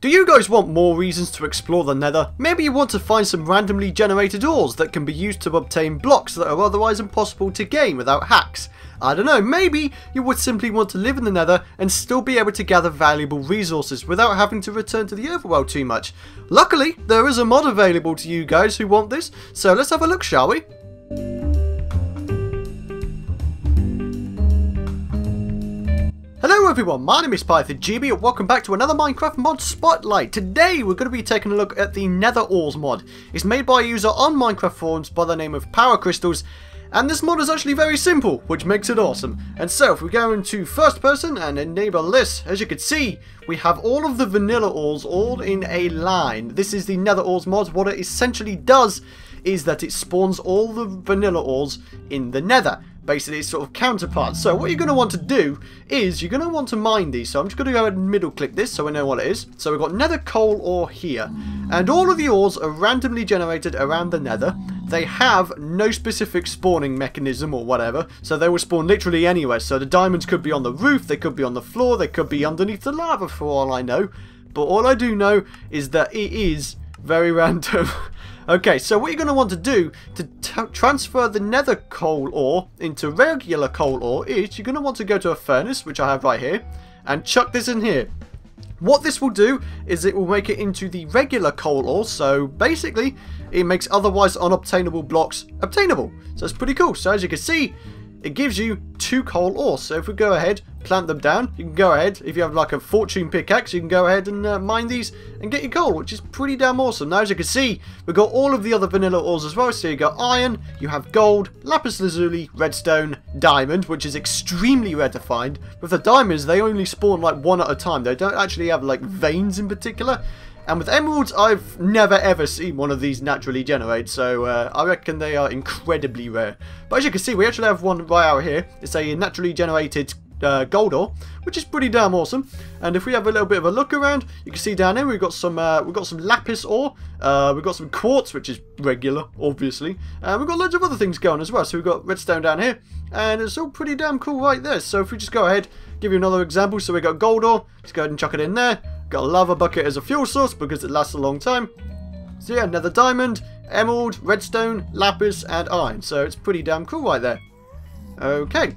Do you guys want more reasons to explore the nether? Maybe you want to find some randomly generated ores that can be used to obtain blocks that are otherwise impossible to gain without hacks. I don't know, maybe you would simply want to live in the nether and still be able to gather valuable resources without having to return to the overworld too much. Luckily, there is a mod available to you guys who want this, so let's have a look shall we? Hello everyone, my name is PythonGB and welcome back to another Minecraft mod spotlight. Today we're going to be taking a look at the Nether Ores mod. It's made by a user on Minecraft forums by the name of Power Crystals and this mod is actually very simple, which makes it awesome. And so if we go into first person and enable this, as you can see, we have all of the vanilla ores all in a line. This is the Nether Ores mod. What it essentially does is that it spawns all the vanilla ores in the nether basically its sort of counterpart. So what you're going to want to do is you're going to want to mine these. So I'm just going to go ahead and middle click this so we know what it is. So we've got nether coal ore here. And all of the ores are randomly generated around the nether. They have no specific spawning mechanism or whatever. So they will spawn literally anywhere. So the diamonds could be on the roof, they could be on the floor, they could be underneath the lava for all I know. But all I do know is that it is very random. Okay, so what you're going to want to do to transfer the nether coal ore into regular coal ore is you're going to want to go to a furnace, which I have right here, and chuck this in here. What this will do is it will make it into the regular coal ore, so basically it makes otherwise unobtainable blocks obtainable. So it's pretty cool. So as you can see, it gives you two coal ores. So if we go ahead, plant them down, you can go ahead, if you have like a fortune pickaxe, you can go ahead and uh, mine these and get your coal, which is pretty damn awesome. Now as you can see, we've got all of the other vanilla ores as well. So you got iron, you have gold, lapis lazuli, redstone, diamond, which is extremely rare to find. With the diamonds, they only spawn like one at a time. They don't actually have like veins in particular. And with emeralds, I've never ever seen one of these naturally generate, so uh, I reckon they are incredibly rare. But as you can see, we actually have one right out here. It's a naturally generated uh, gold ore, which is pretty damn awesome. And if we have a little bit of a look around, you can see down here we've got some uh, we've got some lapis ore, uh, we've got some quartz, which is regular, obviously, and we've got loads of other things going as well. So we've got redstone down here, and it's all pretty damn cool right there. So if we just go ahead, give you another example. So we've got gold ore, Let's go ahead and chuck it in there. Got a lava bucket as a fuel source because it lasts a long time. So yeah, another diamond, emerald, redstone, lapis, and iron. So it's pretty damn cool right there. Okay.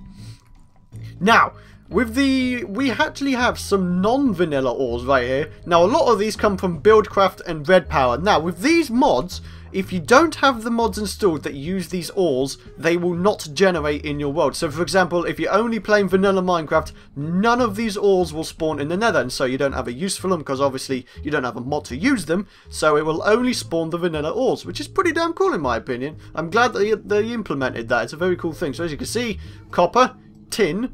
Now, with the... We actually have some non-vanilla ores right here. Now, a lot of these come from Buildcraft and Red Power. Now, with these mods, if you don't have the mods installed that use these ores, they will not generate in your world. So for example, if you're only playing vanilla Minecraft, none of these ores will spawn in the nether, and so you don't have a use for them, because obviously you don't have a mod to use them, so it will only spawn the vanilla ores, which is pretty damn cool in my opinion. I'm glad that they implemented that, it's a very cool thing. So as you can see, copper, tin,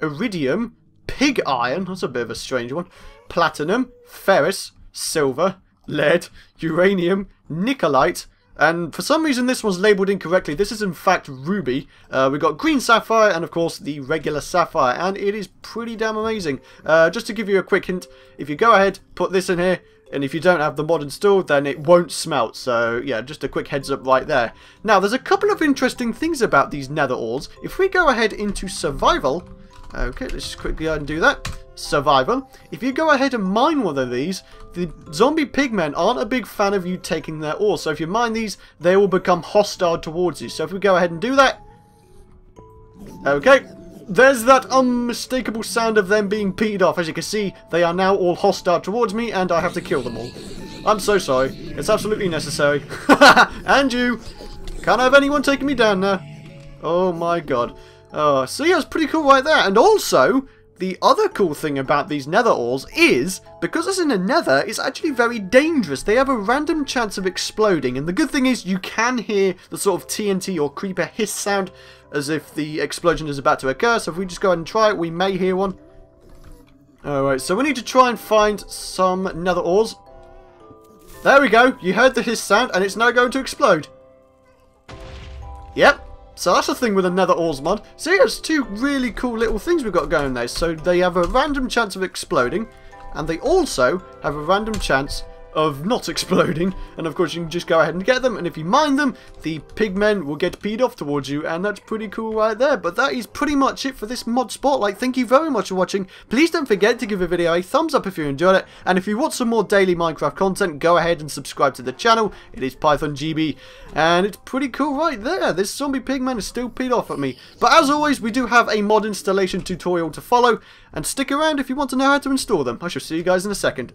iridium, pig iron, that's a bit of a strange one, platinum, ferrous, silver, lead, uranium, nikolite, and for some reason this was labelled incorrectly. This is in fact ruby. Uh, we've got green sapphire and of course the regular sapphire. And it is pretty damn amazing. Uh, just to give you a quick hint, if you go ahead, put this in here. And if you don't have the mod installed, then it won't smelt. So yeah, just a quick heads up right there. Now there's a couple of interesting things about these nether ores. If we go ahead into survival, Okay, let's just quickly undo that. Survival. If you go ahead and mine one of these, the zombie pigmen aren't a big fan of you taking their ore. So if you mine these, they will become hostile towards you. So if we go ahead and do that. Okay. There's that unmistakable sound of them being peed off. As you can see, they are now all hostile towards me and I have to kill them all. I'm so sorry. It's absolutely necessary. and you. Can't have anyone taking me down now. Oh my god. Oh, so yeah, it's pretty cool right there. And also, the other cool thing about these nether ores is, because it's in a nether, it's actually very dangerous. They have a random chance of exploding, and the good thing is you can hear the sort of TNT or creeper hiss sound as if the explosion is about to occur, so if we just go ahead and try it, we may hear one. Alright, so we need to try and find some nether ores. There we go, you heard the hiss sound, and it's now going to explode. Yep, so that's the thing with the Nether Ores mod. See, there's two really cool little things we've got going there. So they have a random chance of exploding, and they also have a random chance of not exploding. And of course you can just go ahead and get them. And if you mine them, the pigmen will get peed off towards you. And that's pretty cool right there. But that is pretty much it for this mod spotlight. Thank you very much for watching. Please don't forget to give the video a thumbs up if you enjoyed it. And if you want some more daily Minecraft content, go ahead and subscribe to the channel. It is Python GB. And it's pretty cool right there. This zombie pigman is still peed off at me. But as always, we do have a mod installation tutorial to follow. And stick around if you want to know how to install them. I shall see you guys in a second.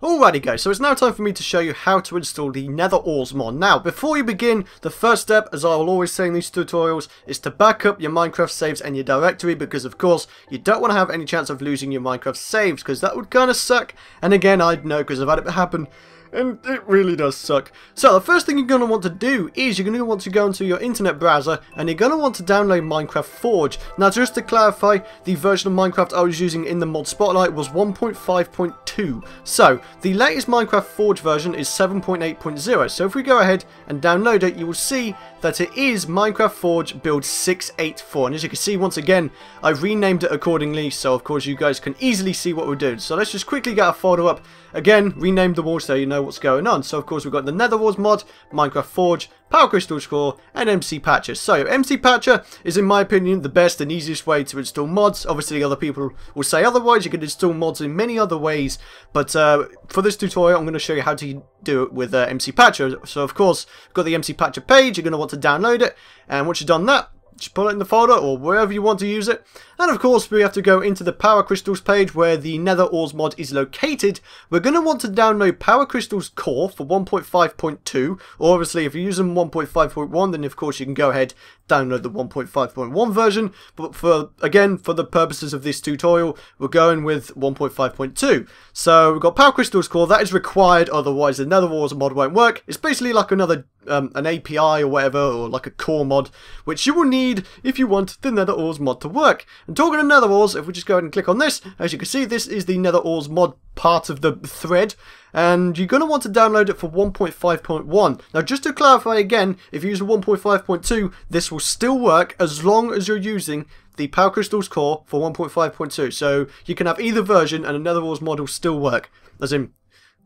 Alrighty guys, so it's now time for me to show you how to install the Nether Ores mod. Now, before you begin, the first step, as I will always say in these tutorials, is to back up your Minecraft saves and your directory because of course, you don't want to have any chance of losing your Minecraft saves because that would kind of suck. And again, I know because I've had it happen and it really does suck. So the first thing you're going to want to do is you're going to want to go into your internet browser and you're going to want to download Minecraft Forge. Now just to clarify, the version of Minecraft I was using in the mod spotlight was 1.5.2. So the latest Minecraft Forge version is 7.8.0. So if we go ahead and download it, you will see that it is Minecraft Forge build 684. And as you can see, once again, I've renamed it accordingly. So of course you guys can easily see what we're doing. So let's just quickly get our folder up. Again, rename the all so you know what's going on. So of course we've got the Nether Ores mod, Minecraft Forge, Power Crystals Core, and MC Patcher. So MC Patcher is in my opinion the best and easiest way to install mods. Obviously other people will say otherwise. You can install mods in many other ways. But uh, for this tutorial I'm going to show you how to do it with uh, MC Patcher. So of course, got the MC Patcher page. You're going to want to download it. And once you've done that, put it in the folder or wherever you want to use it. And of course, we have to go into the Power Crystals page where the Nether Ores mod is located. We're going to want to download Power Crystals Core for 1.5.2. Or obviously, if you're using 1.5.1, then of course you can go ahead download the 1.5.1 version. But for again, for the purposes of this tutorial, we're going with 1.5.2. So we've got Power Crystals Core. That is required, otherwise the Nether Ores mod won't work. It's basically like another um, an API or whatever, or like a core mod, which you will need if you want the Nether Ores mod to work. And talking of Nether Ores, if we just go ahead and click on this, as you can see, this is the Nether Ores mod part of the thread and you're going to want to download it for 1.5.1. Now just to clarify again, if you use 1.5.2 this will still work as long as you're using the Power Crystals core for 1.5.2 so you can have either version and a Nether Ores mod will still work. As in,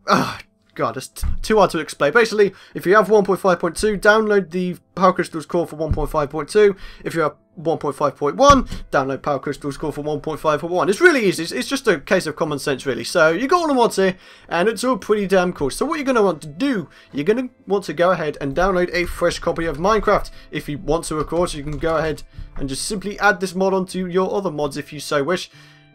uh, God, it's too hard to explain. Basically, if you have 1.5.2, download the Power Crystals core for 1.5.2. If you have 1.5.1, download Power Crystals core for 1.5.1. It's really easy. It's, just a case of common sense, really. So you got all the mods here, and it's all pretty damn cool. So what you're going to want to do, you're going to want to go ahead and download a fresh copy of Minecraft. If you want to, of course, you can go ahead and just simply add this mod onto your other mods if you so wish.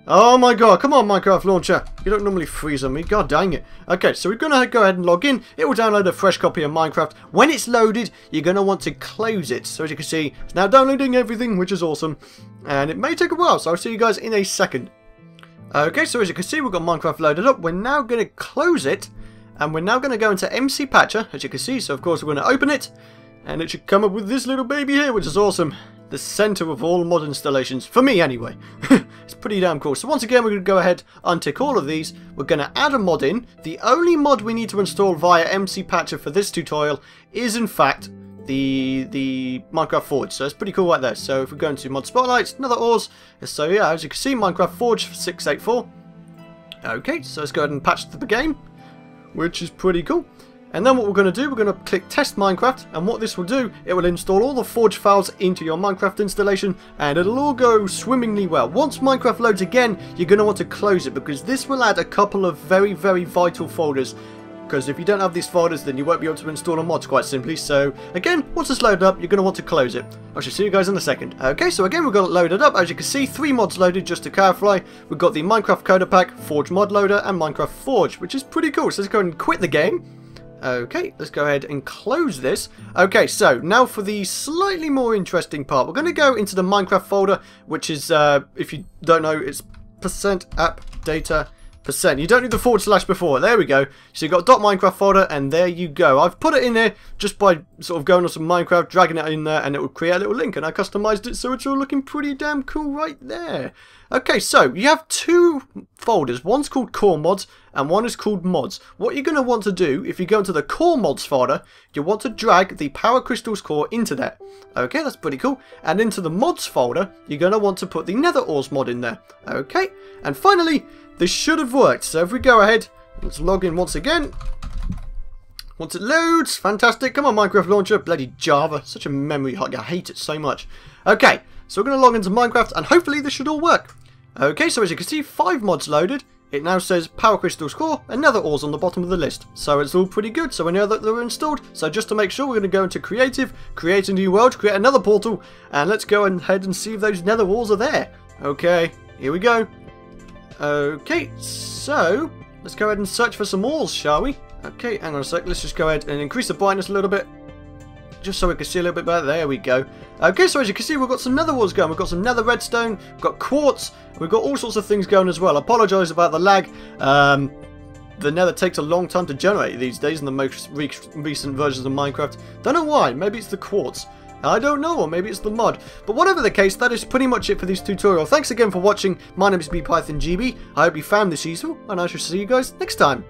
Oh my god, come on Minecraft Launcher. You don't normally freeze on me, god dang it. Okay, so we're going to go ahead and log in. It will download a fresh copy of Minecraft. When it's loaded, you're going to want to close it. So as you can see, it's now downloading everything, which is awesome. And it may take a while, so I'll see you guys in a second. Okay, so as you can see, we've got Minecraft loaded up. We're now going to close it. And we're now going to go into MC Patcher, as you can see. So of course, we're going to open it. And it should come up with this little baby here, which is awesome the center of all mod installations, for me anyway. it's pretty damn cool. So once again, we're going to go ahead, untick all of these. We're going to add a mod in. The only mod we need to install via MC Patcher for this tutorial is, in fact, the the Minecraft Forge. So it's pretty cool right there. So if we go into Mod Spotlight, another ores. So yeah, as you can see, Minecraft Forge 684. Okay, so let's go ahead and patch the game, which is pretty cool. And then what we're going to do, we're going to click Test Minecraft, and what this will do, it will install all the Forge files into your Minecraft installation, and it'll all go swimmingly well. Once Minecraft loads again, you're going to want to close it, because this will add a couple of very, very vital folders, because if you don't have these folders, then you won't be able to install a mods quite simply. So, again, once it's loaded up, you're going to want to close it. I shall see you guys in a second. Okay, so again, we've got it loaded up. As you can see, three mods loaded, just to clarify. We've got the Minecraft Coder Pack, Forge Mod Loader, and Minecraft Forge, which is pretty cool. So let's go and quit the game. Okay, let's go ahead and close this. Okay, so now for the slightly more interesting part. We're going to go into the Minecraft folder, which is, uh, if you don't know, it's percent app data percent. You don't need the forward slash before. There we go. So you've got .minecraft folder, and there you go. I've put it in there just by sort of going on some Minecraft, dragging it in there, and it will create a little link. And I customized it so it's all looking pretty damn cool right there. Okay, so you have two folders. One's called core mods and one is called mods. What you're going to want to do, if you go into the core mods folder, you want to drag the power crystals core into there. Okay, that's pretty cool. And into the mods folder, you're going to want to put the nether ores mod in there. Okay, and finally, this should have worked. So if we go ahead, Let's log in once again. Once it loads, fantastic. Come on, Minecraft launcher. Bloody Java. Such a memory hog. I hate it so much. Okay, so we're going to log into Minecraft, and hopefully this should all work. Okay, so as you can see, five mods loaded. It now says Power Crystals Core and Nether Ores on the bottom of the list. So it's all pretty good, so we know that they're installed. So just to make sure, we're going to go into Creative, create a new world, create another portal, and let's go ahead and see if those Nether Ores are there. Okay, here we go. Okay, so let's go ahead and search for some ores, shall we? Okay, hang on a sec. Let's just go ahead and increase the brightness a little bit. Just so we can see a little bit better. There we go. Okay, so as you can see, we've got some nether ores going. We've got some nether redstone. We've got quartz. We've got all sorts of things going as well. I apologise about the lag. Um, the nether takes a long time to generate these days in the most re recent versions of Minecraft. Don't know why. Maybe it's the quartz. I don't know, or maybe it's the mod. But whatever the case, that is pretty much it for this tutorial. Thanks again for watching. My name is PythonGB. I hope you found this useful, and I shall see you guys next time.